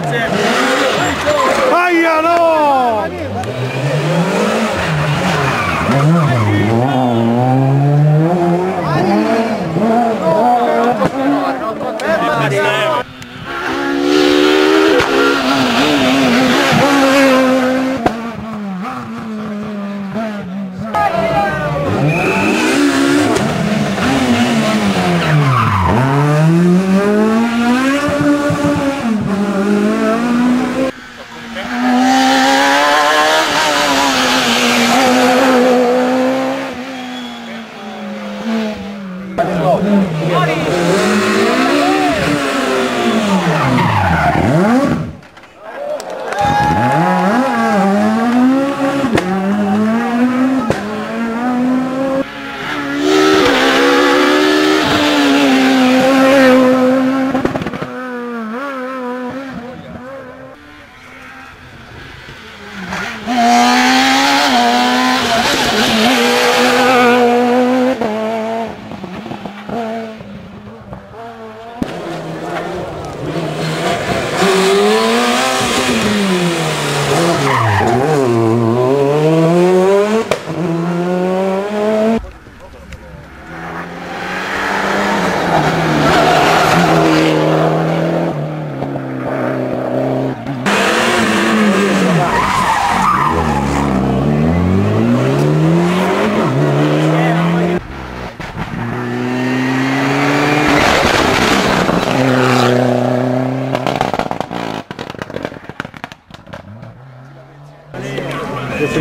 Grazie. Questo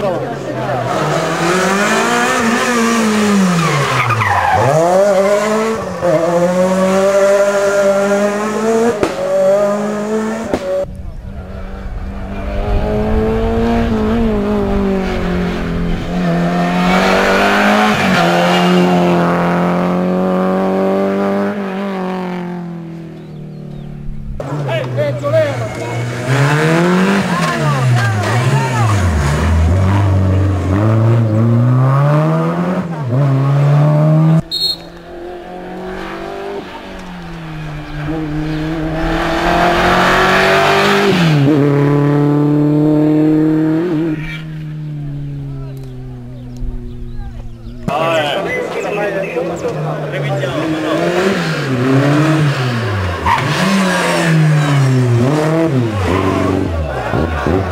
Pronto.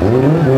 Mm-hmm.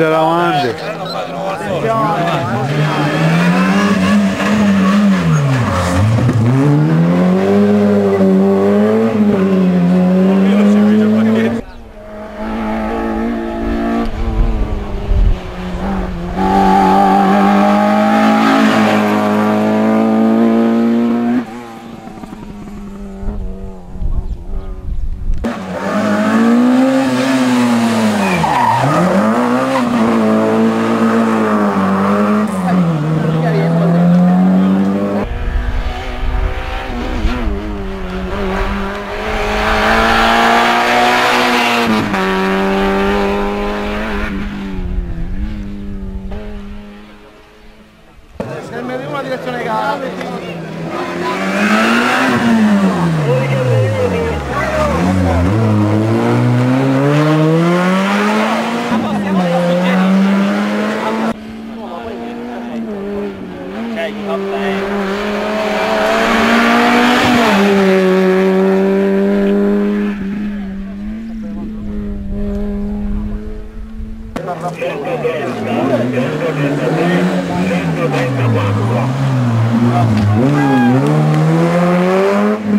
Era onde?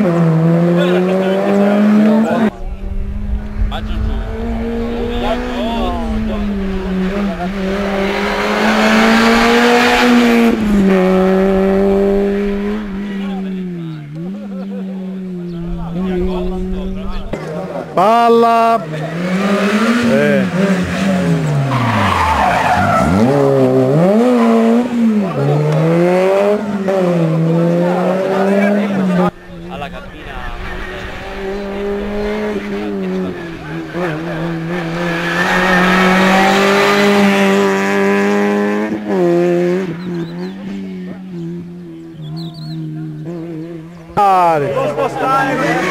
Aggiungi. postarem. Vamos postarem.